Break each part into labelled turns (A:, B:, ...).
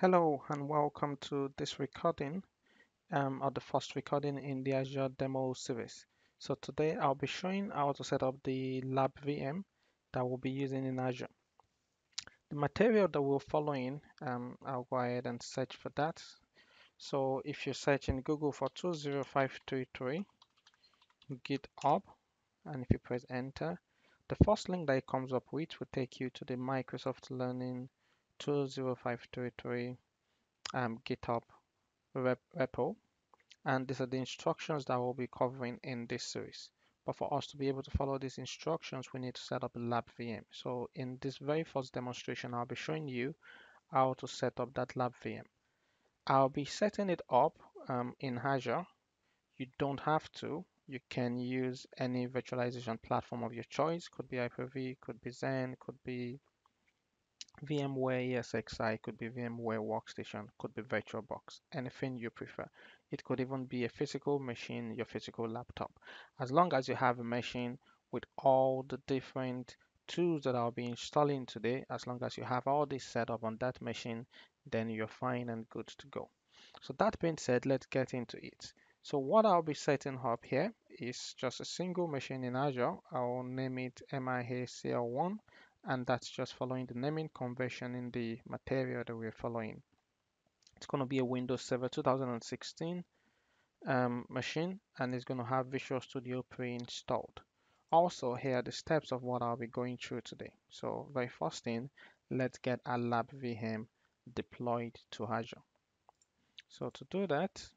A: Hello and welcome to this recording um, or the first recording in the Azure demo series. So today I'll be showing how to set up the lab VM that we'll be using in Azure. The material that we're following, um, I'll go ahead and search for that. So if you search in Google for 20533 GitHub and if you press enter, the first link that it comes up with will take you to the Microsoft Learning 20533 um, GitHub rep repo. And these are the instructions that we'll be covering in this series. But for us to be able to follow these instructions, we need to set up a lab VM. So in this very first demonstration, I'll be showing you how to set up that lab VM. I'll be setting it up um, in Azure. You don't have to. You can use any virtualization platform of your choice. Could be Hyper-V, could be Xen, could be VMware ESXi could be VMware Workstation, could be VirtualBox, anything you prefer. It could even be a physical machine, your physical laptop. As long as you have a machine with all the different tools that I'll be installing today, as long as you have all this set up on that machine, then you're fine and good to go. So that being said, let's get into it. So what I'll be setting up here is just a single machine in Azure. I'll name it MIACL1 and that's just following the naming convention in the material that we're following. It's going to be a Windows Server 2016 um, machine and it's going to have Visual Studio pre-installed. Also, here are the steps of what I'll be going through today. So, very first thing, let's get our lab VM deployed to Azure. So to do that,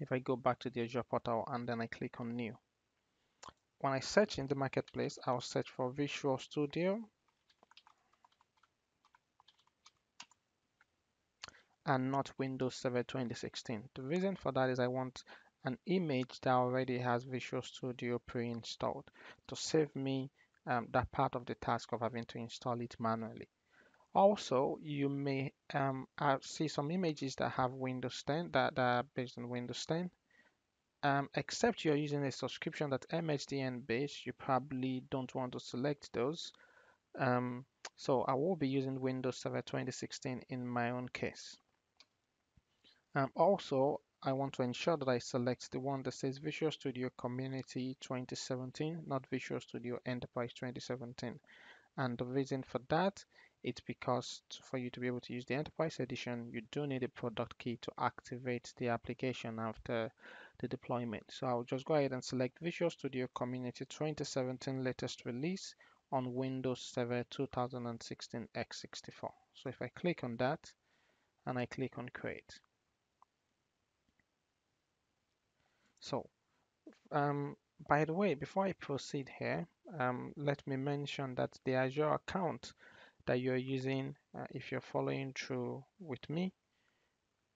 A: if I go back to the Azure portal and then I click on new, when I search in the marketplace, I'll search for Visual Studio and not Windows Server 2016. The reason for that is I want an image that already has Visual Studio pre-installed to save me um, that part of the task of having to install it manually. Also, you may um, see some images that have Windows 10 that, that are based on Windows 10 um, except you're using a subscription that MSDN based, you probably don't want to select those. Um, so I will be using Windows Server 2016 in my own case. Um, also, I want to ensure that I select the one that says Visual Studio Community 2017, not Visual Studio Enterprise 2017. And the reason for that it's because for you to be able to use the Enterprise Edition, you do need a product key to activate the application after the deployment. So I'll just go ahead and select Visual Studio Community 2017 latest release on Windows Server 2016 x64. So if I click on that and I click on create. So um, by the way, before I proceed here, um, let me mention that the Azure account that you're using uh, if you're following through with me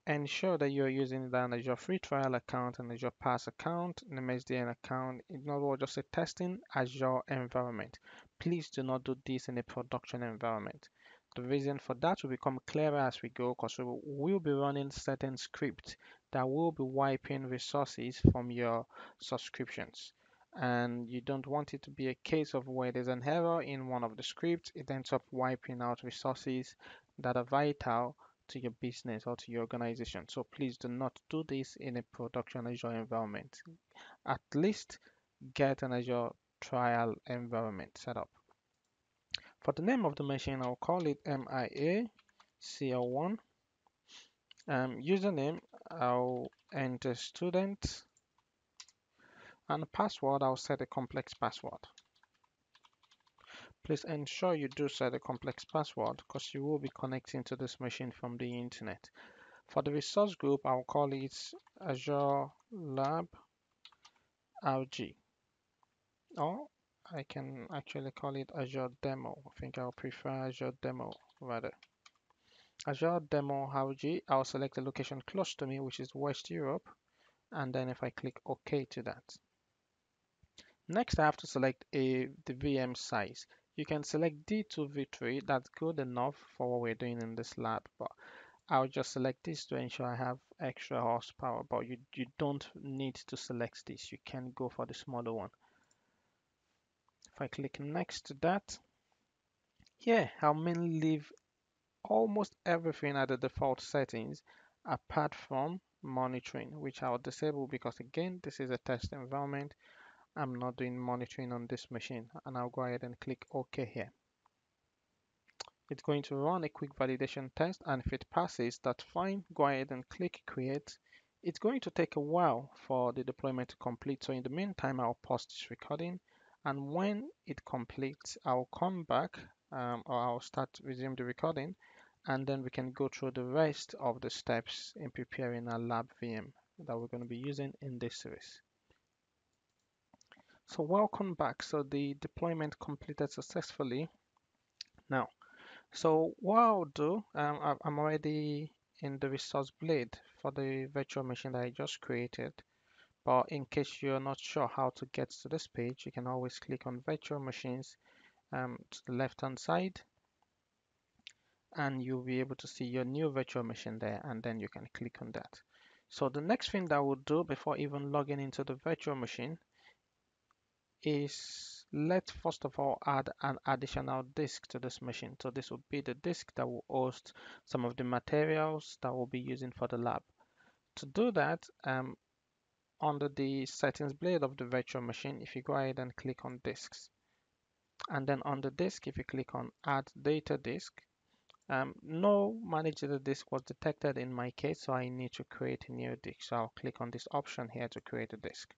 A: ensure that you're using that an Azure free trial account and Azure Pass account, an MSDN account, in other words, just a testing Azure environment. Please do not do this in a production environment. The reason for that will become clearer as we go because we will be running certain scripts that will be wiping resources from your subscriptions and you don't want it to be a case of where there's an error in one of the scripts, it ends up wiping out resources that are vital to your business or to your organization. So please do not do this in a production Azure environment. At least get an Azure trial environment set up. For the name of the machine, I'll call it MIA CL1. Um, username, I'll enter student and password, I'll set a complex password. Please ensure you do set a complex password because you will be connecting to this machine from the internet. For the resource group, I'll call it Azure Lab RG. Or I can actually call it Azure Demo. I think I'll prefer Azure Demo rather. Azure Demo RG, I'll select a location close to me, which is West Europe. And then if I click OK to that, Next, I have to select a the VM size. You can select D2, V3, that's good enough for what we're doing in this lab, but I'll just select this to ensure I have extra horsepower, but you, you don't need to select this. You can go for the smaller one. If I click next to that, yeah, I'll mainly leave almost everything at the default settings apart from monitoring, which I'll disable because again, this is a test environment. I'm not doing monitoring on this machine and I'll go ahead and click OK here. It's going to run a quick validation test and if it passes, that's fine. Go ahead and click create. It's going to take a while for the deployment to complete. So in the meantime, I'll pause this recording and when it completes, I'll come back um, or I'll start resume the recording and then we can go through the rest of the steps in preparing our lab VM that we're going to be using in this series. So welcome back. So the deployment completed successfully. Now, so what I'll do, um, I'm already in the resource blade for the virtual machine that I just created. But in case you're not sure how to get to this page, you can always click on virtual machines um, to the left hand side and you'll be able to see your new virtual machine there and then you can click on that. So the next thing that we'll do before even logging into the virtual machine is let's first of all add an additional disk to this machine. So this will be the disk that will host some of the materials that we'll be using for the lab. To do that, um, under the settings blade of the virtual machine, if you go ahead and click on disks, and then on the disk, if you click on add data disk, um, no managed disk was detected in my case, so I need to create a new disk. So I'll click on this option here to create a disk.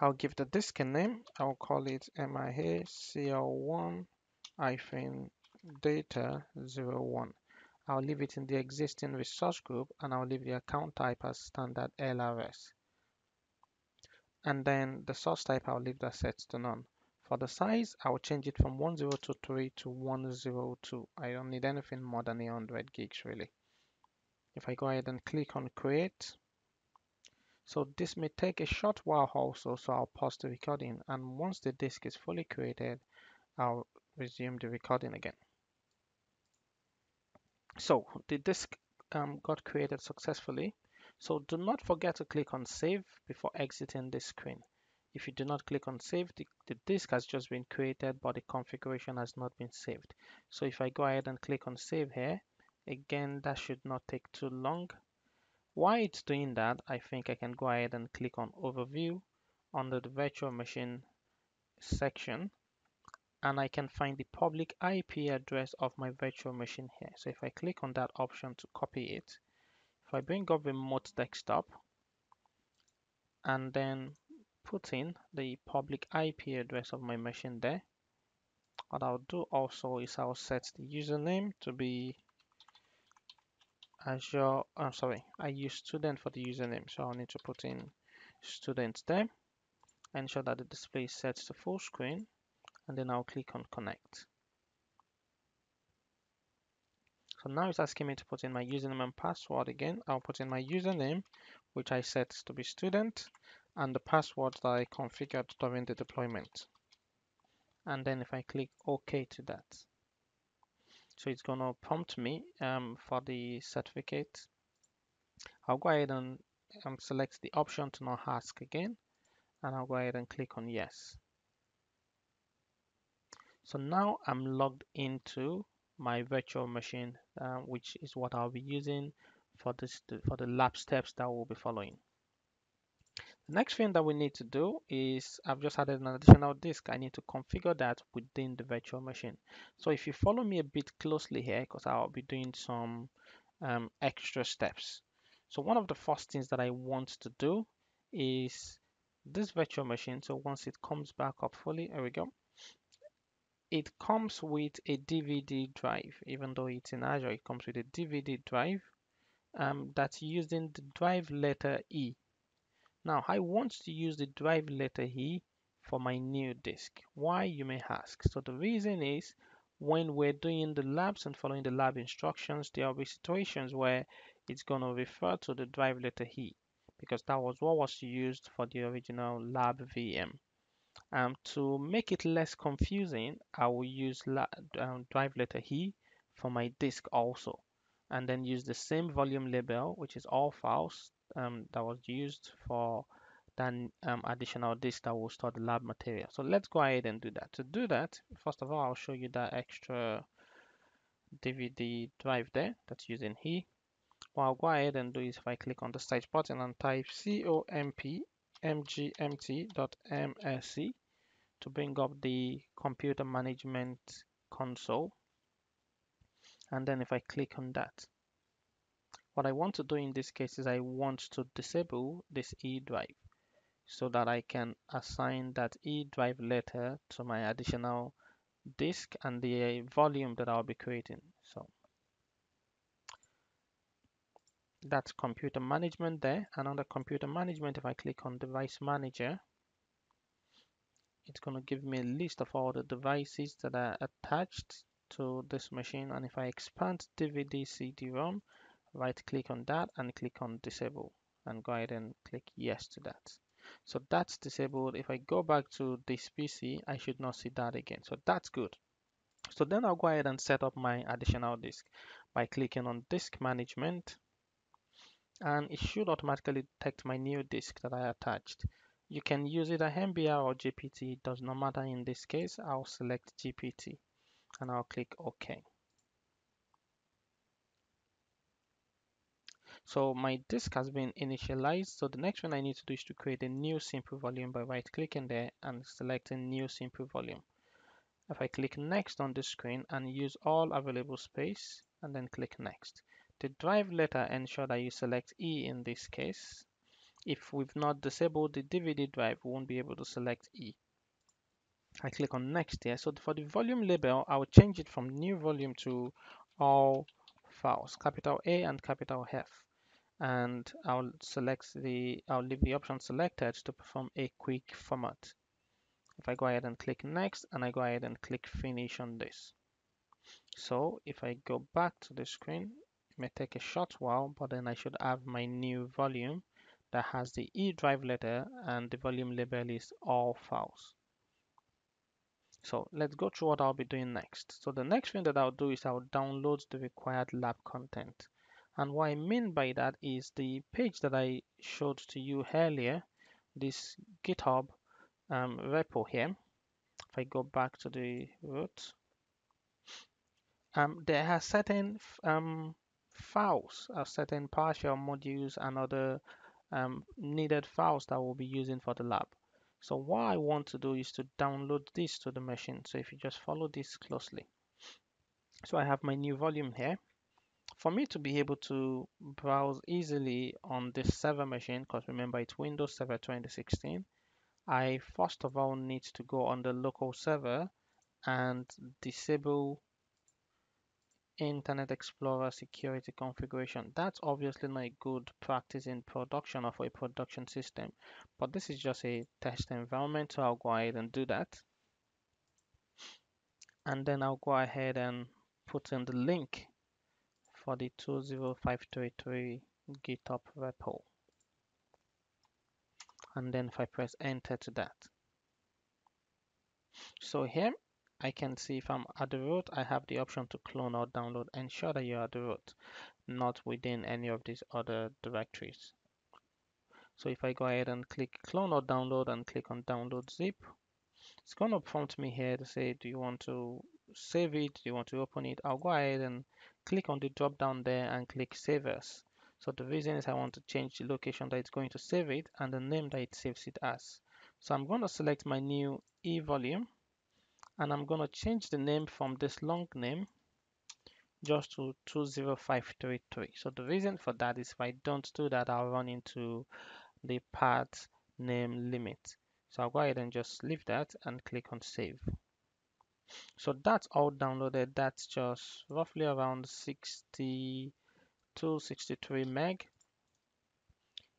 A: I'll give the disk a name. I'll call it MIA-CL1 data 01. I'll leave it in the existing resource group and I'll leave the account type as standard LRS. And then the source type, I'll leave that set to none. For the size, I will change it from 1023 to 102. I don't need anything more than 100 gigs really. If I go ahead and click on create, so this may take a short while also, so I'll pause the recording and once the disk is fully created, I'll resume the recording again. So the disk um, got created successfully. So do not forget to click on save before exiting this screen. If you do not click on save, the, the disk has just been created, but the configuration has not been saved. So if I go ahead and click on save here, again, that should not take too long. While it's doing that, I think I can go ahead and click on overview under the virtual machine section and I can find the public IP address of my virtual machine here. So if I click on that option to copy it, if I bring up remote desktop and then put in the public IP address of my machine there. What I'll do also is I'll set the username to be Azure, I'm sorry, I use student for the username, so I'll need to put in student there. Ensure that the display is set to full screen, and then I'll click on connect. So now it's asking me to put in my username and password again. I'll put in my username, which I set to be student, and the password that I configured during the deployment. And then if I click OK to that, so it's going to prompt me um, for the certificate. I'll go ahead and um, select the option to not ask again, and I'll go ahead and click on yes. So now I'm logged into my virtual machine, uh, which is what I'll be using for this for the lab steps that we'll be following. Next thing that we need to do is I've just added an additional disk. I need to configure that within the virtual machine. So if you follow me a bit closely here, because I'll be doing some um, extra steps. So one of the first things that I want to do is this virtual machine. So once it comes back up fully, there we go. It comes with a DVD drive, even though it's in Azure, it comes with a DVD drive um, that's using the drive letter E now I want to use the drive letter E for my new disk. Why you may ask. So the reason is when we're doing the labs and following the lab instructions, there will be situations where it's going to refer to the drive letter E because that was what was used for the original lab VM. Um, to make it less confusing, I will use um, drive letter E for my disk also and then use the same volume label, which is all files um, that was used for that um, additional disk that will store the lab material. So let's go ahead and do that. To do that, first of all, I'll show you that extra DVD drive there that's using here. What I'll go ahead and do is if I click on the search button and type comp mgmt.msc to bring up the computer management console and then if I click on that what I want to do in this case is I want to disable this E drive so that I can assign that E drive letter to my additional disk and the uh, volume that I'll be creating. So that's computer management there. And under computer management, if I click on device manager, it's going to give me a list of all the devices that are attached to this machine. And if I expand DVD CD-ROM, right click on that and click on disable and go ahead and click yes to that. So that's disabled. If I go back to this PC, I should not see that again. So that's good. So then I'll go ahead and set up my additional disk by clicking on disk management and it should automatically detect my new disk that I attached. You can use either MBR or GPT, it does not matter in this case. I'll select GPT and I'll click OK. So my disk has been initialized. So the next one I need to do is to create a new simple volume by right clicking there and selecting new simple volume. If I click next on the screen and use all available space and then click next. The drive letter ensure that you select E in this case. If we've not disabled the DVD drive, we won't be able to select E. I click on next here. So for the volume label, I will change it from new volume to all files, capital A and capital F and I'll select the, I'll leave the option selected to perform a quick format. If I go ahead and click next and I go ahead and click finish on this. So if I go back to the screen, it may take a short while, but then I should have my new volume that has the E drive letter and the volume label is all files. So let's go through what I'll be doing next. So the next thing that I'll do is I'll download the required lab content. And what I mean by that is the page that I showed to you earlier, this GitHub um, repo here. If I go back to the root, um, there are certain um, files, uh, certain PowerShell modules and other um, needed files that we'll be using for the lab. So what I want to do is to download this to the machine. So if you just follow this closely. So I have my new volume here for me to be able to browse easily on this server machine, because remember it's Windows Server 2016, I first of all need to go on the local server and disable Internet Explorer security configuration. That's obviously not a good practice in production for a production system, but this is just a test environment, so I'll go ahead and do that. And then I'll go ahead and put in the link for the 20533 GitHub repo. And then if I press enter to that. So here I can see if I'm at the root, I have the option to clone or download. Ensure that you're at the root, not within any of these other directories. So if I go ahead and click clone or download and click on download zip, it's going to prompt me here to say, do you want to save it? Do you want to open it? I'll go ahead and click on the drop down there and click save as. So the reason is I want to change the location that it's going to save it and the name that it saves it as. So I'm going to select my new e volume and I'm going to change the name from this long name just to 20533. So the reason for that is if I don't do that, I'll run into the path name limit. So I'll go ahead and just leave that and click on save. So that's all downloaded. That's just roughly around 62, 63 meg.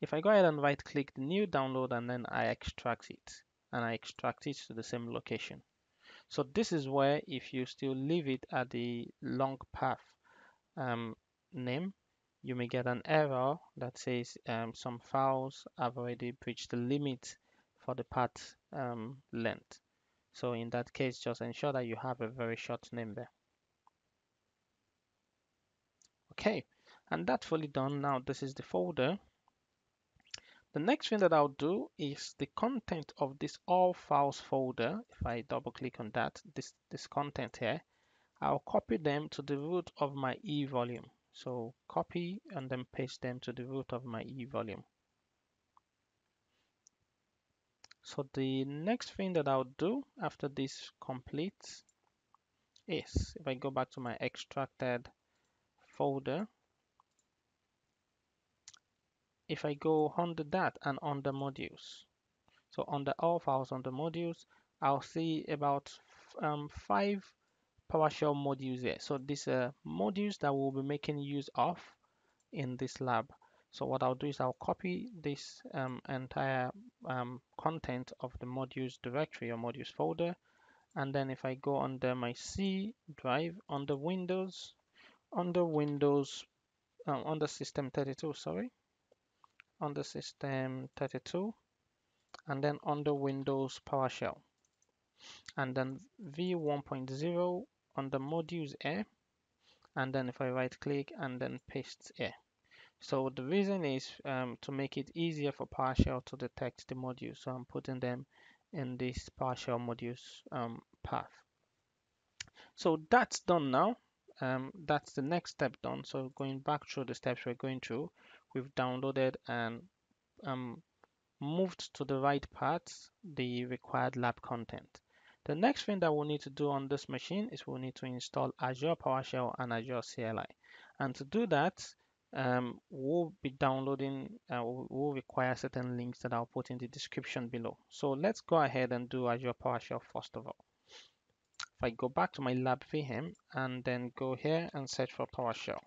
A: If I go ahead and right click the new download and then I extract it and I extract it to the same location. So this is where if you still leave it at the long path um, name, you may get an error that says um, some files have already breached the limit for the path um, length. So in that case, just ensure that you have a very short name there. Okay, and that's fully done. Now this is the folder. The next thing that I'll do is the content of this all files folder. If I double click on that, this, this content here, I'll copy them to the root of my E volume. So copy and then paste them to the root of my E volume. So the next thing that I'll do after this completes is if I go back to my extracted folder, if I go under that and under modules, so under all files under modules, I'll see about um, five PowerShell modules here. So these are modules that we'll be making use of in this lab. So what I'll do is I'll copy this um, entire um, content of the modules directory or modules folder. And then if I go under my C drive under Windows, under Windows, um, under System 32, sorry, under System 32, and then under Windows PowerShell. And then V1.0 under modules A. And then if I right click and then paste here. So the reason is um, to make it easier for PowerShell to detect the modules. So I'm putting them in this PowerShell modules um, path. So that's done now. Um, that's the next step done. So going back through the steps we're going through, we've downloaded and um, moved to the right parts the required lab content. The next thing that we'll need to do on this machine is we'll need to install Azure PowerShell and Azure CLI. And to do that, um, we'll be downloading, uh, we'll require certain links that I'll put in the description below. So let's go ahead and do Azure PowerShell first of all. If I go back to my lab VM and then go here and search for PowerShell.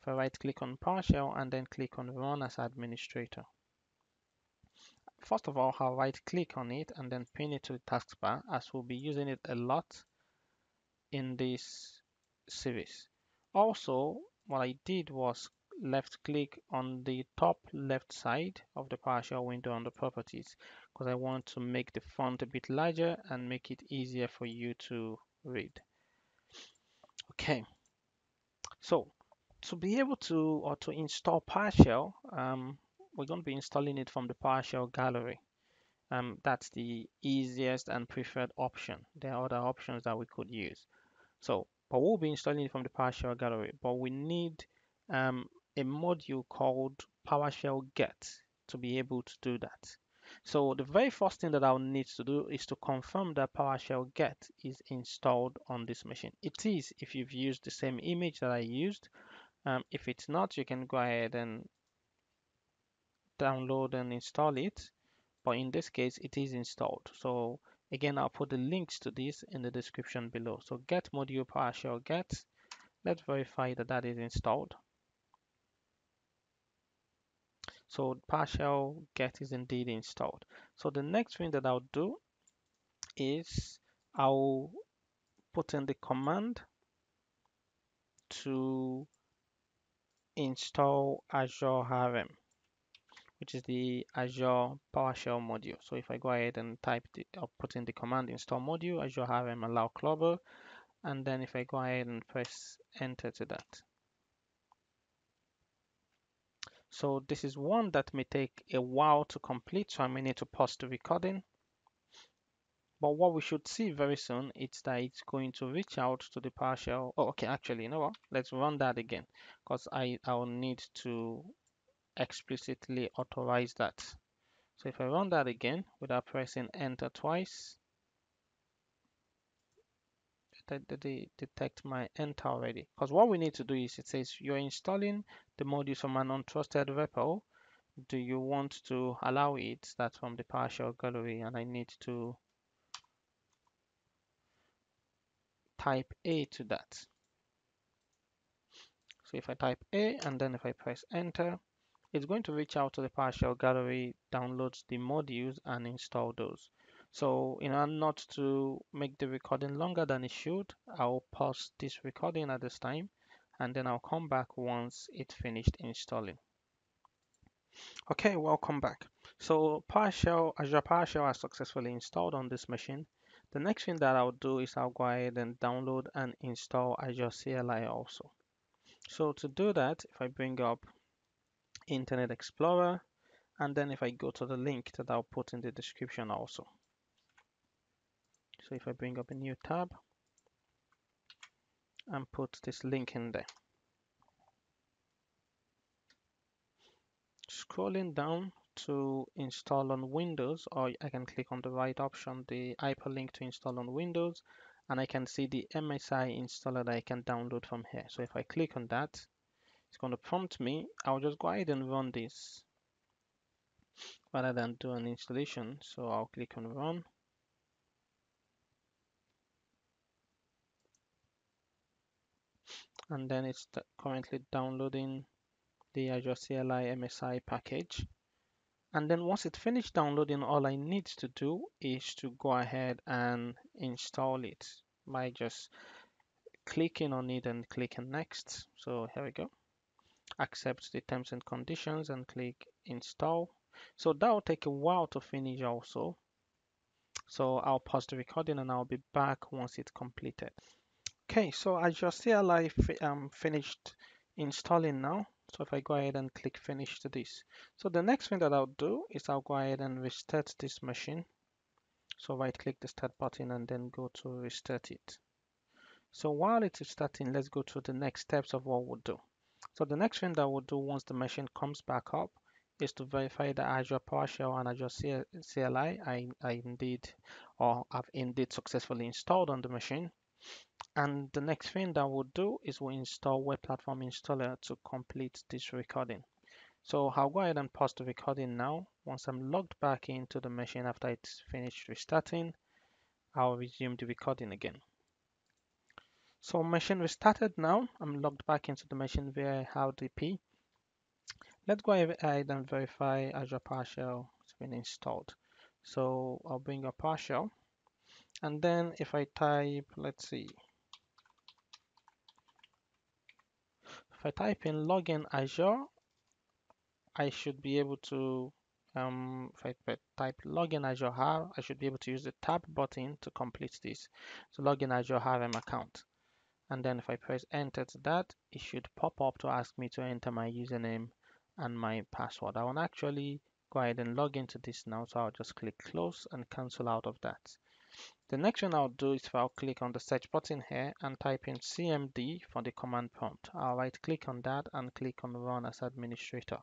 A: If I right click on PowerShell and then click on Run as Administrator. First of all, I'll right click on it and then pin it to the taskbar as we'll be using it a lot in this series. Also, what I did was left click on the top left side of the PowerShell window on the properties because I want to make the font a bit larger and make it easier for you to read. Okay, so to be able to or to install PowerShell, um, we're going to be installing it from the PowerShell gallery. Um, that's the easiest and preferred option. There are other options that we could use. So but we'll be installing it from the PowerShell gallery. But we need um, a module called PowerShell Get to be able to do that. So the very first thing that I'll need to do is to confirm that PowerShell Get is installed on this machine. It is if you've used the same image that I used. Um, if it's not, you can go ahead and download and install it. But in this case, it is installed. So Again, I'll put the links to this in the description below. So get module PowerShell get. Let's verify that that is installed. So PowerShell get is indeed installed. So the next thing that I'll do is I'll put in the command to install Azure RM which is the Azure PowerShell module. So if I go ahead and type the, or put in the command install module, Azure RM allow Clobber, and then if I go ahead and press enter to that. So this is one that may take a while to complete, so I may need to pause the recording. But what we should see very soon is that it's going to reach out to the PowerShell. Oh, okay, actually, you know what? Let's run that again because I, I'll need to explicitly authorize that. So if I run that again without pressing enter twice, they detect my enter already. Because what we need to do is it says you're installing the modules from an untrusted repo. Do you want to allow it? That's from the PowerShell gallery, and I need to type A to that. So if I type A and then if I press enter, it's going to reach out to the PowerShell gallery, downloads the modules and install those. So in order not to make the recording longer than it should, I'll pause this recording at this time and then I'll come back once it's finished installing. Okay, welcome back. So PowerShell, Azure PowerShell has successfully installed on this machine. The next thing that I'll do is I'll go ahead and download and install Azure CLI also. So to do that, if I bring up Internet Explorer. And then if I go to the link that I'll put in the description also. So if I bring up a new tab, and put this link in there. Scrolling down to install on Windows, or I can click on the right option, the hyperlink to install on Windows, and I can see the MSI installer that I can download from here. So if I click on that, it's going to prompt me. I'll just go ahead and run this rather than do an installation. So I'll click on run. And then it's currently downloading the Azure CLI MSI package. And then once it's finished downloading, all I need to do is to go ahead and install it by just clicking on it and clicking next. So here we go. Accept the terms and conditions and click install. So that will take a while to finish also. So I'll pause the recording and I'll be back once it's completed. Okay, so Azure CLI um, finished installing now. So if I go ahead and click finish to this. So the next thing that I'll do is I'll go ahead and restart this machine. So right click the start button and then go to restart it. So while it is starting, let's go to the next steps of what we'll do. So the next thing that we'll do once the machine comes back up is to verify that Azure PowerShell and Azure CLI I, I indeed or have indeed successfully installed on the machine. And the next thing that we'll do is we'll install Web Platform Installer to complete this recording. So I'll go ahead and pause the recording now. Once I'm logged back into the machine after it's finished restarting, I'll resume the recording again. So machine restarted now. I'm logged back into the machine via RDP. Let's go ahead and verify Azure PowerShell has been installed. So I'll bring up PowerShell. And then if I type, let's see, if I type in login Azure, I should be able to, um, if I type login Azure RM, I should be able to use the tab button to complete this. So login Azure RM account. And then if I press enter to that, it should pop up to ask me to enter my username and my password. I to actually go ahead and log into this now. So I'll just click close and cancel out of that. The next thing I'll do is I'll click on the search button here and type in CMD for the command prompt. I'll right click on that and click on run as administrator.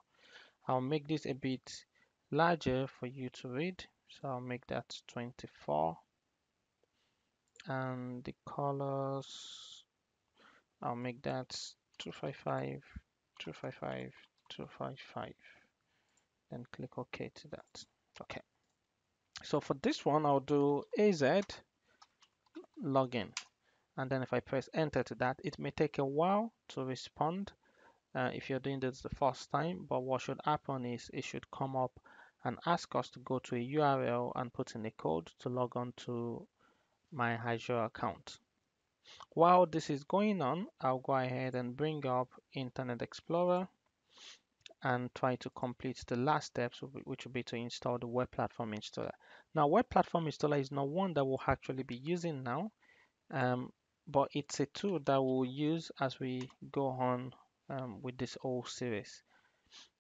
A: I'll make this a bit larger for you to read. So I'll make that 24 and the colors I'll make that 255 255 255 then click OK to that. Okay. So for this one I'll do AZ login. And then if I press enter to that it may take a while to respond uh, if you're doing this the first time. But what should happen is it should come up and ask us to go to a URL and put in a code to log on to my Azure account. While this is going on, I'll go ahead and bring up Internet Explorer and try to complete the last steps, which will be to install the Web Platform Installer. Now, Web Platform Installer is not one that we'll actually be using now, um, but it's a tool that we'll use as we go on um, with this whole series.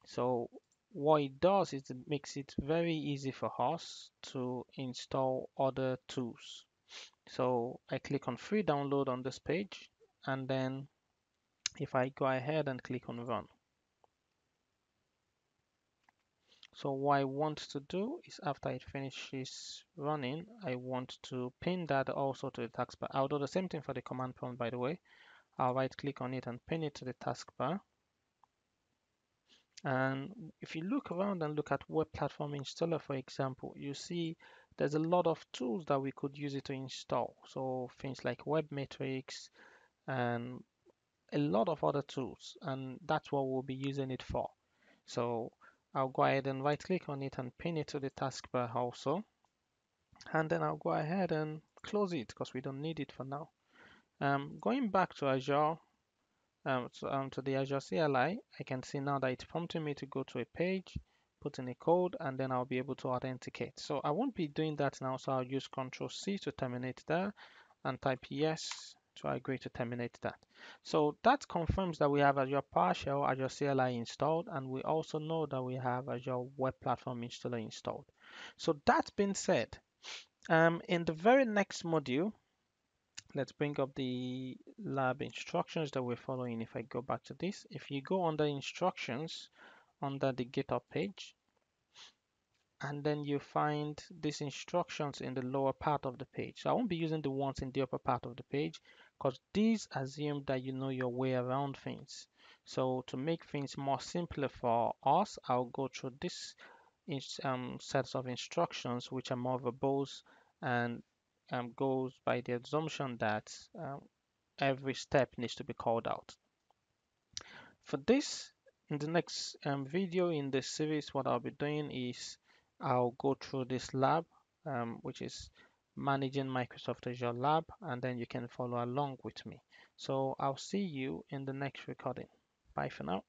A: So what it does is it makes it very easy for us to install other tools. So I click on free download on this page and then if I go ahead and click on run. So what I want to do is after it finishes running, I want to pin that also to the taskbar. I'll do the same thing for the command prompt, by the way. I'll right click on it and pin it to the taskbar. And if you look around and look at Web Platform Installer, for example, you see there's a lot of tools that we could use it to install. So things like WebMatrix and a lot of other tools. And that's what we'll be using it for. So I'll go ahead and right click on it and pin it to the taskbar also. And then I'll go ahead and close it because we don't need it for now. Um, going back to Azure, um, so, um, to the Azure CLI, I can see now that it's prompting me to go to a page, put in a code, and then I'll be able to authenticate. So I won't be doing that now, so I'll use Control C to terminate there and type yes to agree to terminate that. So that confirms that we have Azure PowerShell, Azure CLI installed, and we also know that we have Azure Web Platform Installer installed. So that being said, um, in the very next module, let's bring up the lab instructions that we're following. If I go back to this, if you go under instructions under the GitHub page, and then you find these instructions in the lower part of the page. So I won't be using the ones in the upper part of the page because these assume that you know your way around things. So to make things more simpler for us, I'll go through this um, sets of instructions which are more verbose and um, goes by the assumption that um, every step needs to be called out. For this, in the next um, video in this series, what I'll be doing is I'll go through this lab, um, which is managing Microsoft Azure Lab, and then you can follow along with me. So I'll see you in the next recording. Bye for now.